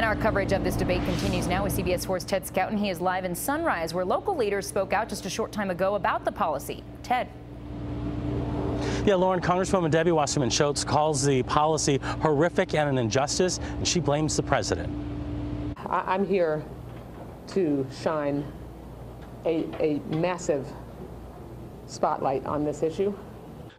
And our coverage of this debate continues now with CBS 4's Ted Scouten. He is live in Sunrise, where local leaders spoke out just a short time ago about the policy. Ted. Yeah, Lauren, Congresswoman Debbie Wasserman Schultz calls the policy horrific and an injustice, and she blames the president. I'm here to shine a, a massive spotlight on this issue.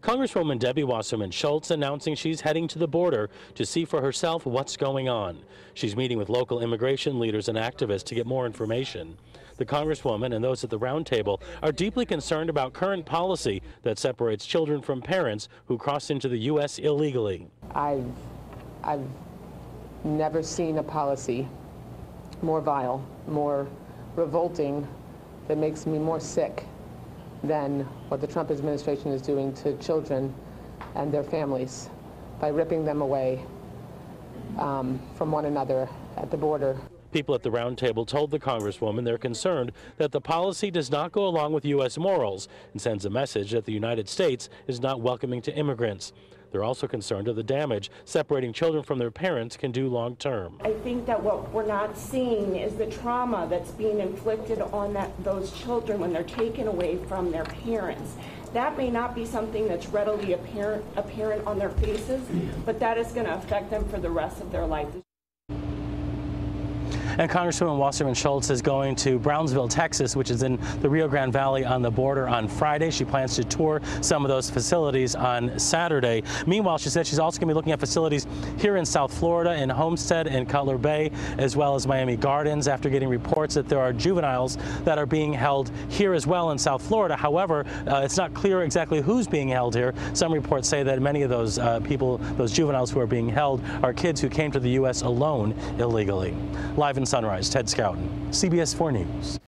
Congresswoman Debbie Wasserman Schultz announcing she's heading to the border to see for herself what's going on. She's meeting with local immigration leaders and activists to get more information. The Congresswoman and those at the roundtable are deeply concerned about current policy that separates children from parents who cross into the U.S. illegally. I've, I've never seen a policy more vile, more revolting, that makes me more sick than what the Trump administration is doing to children and their families by ripping them away um, from one another at the border. People at the roundtable told the Congresswoman they're concerned that the policy does not go along with U.S. morals and sends a message that the United States is not welcoming to immigrants. They're also concerned of the damage separating children from their parents can do long term. I think that what we're not seeing is the trauma that's being inflicted on that, those children when they're taken away from their parents. That may not be something that's readily apparent, apparent on their faces, but that is going to affect them for the rest of their life. And Congresswoman Wasserman Schultz is going to Brownsville, Texas, which is in the Rio Grande Valley on the border on Friday. She plans to tour some of those facilities on Saturday. Meanwhile, she said she's also going to be looking at facilities here in South Florida, in Homestead and Cutler Bay, as well as Miami Gardens, after getting reports that there are juveniles that are being held here as well in South Florida. However, uh, it's not clear exactly who's being held here. Some reports say that many of those uh, people, those juveniles who are being held, are kids who came to the U.S. alone illegally. Live Sunrise, Ted Scouten, CBS 4 News.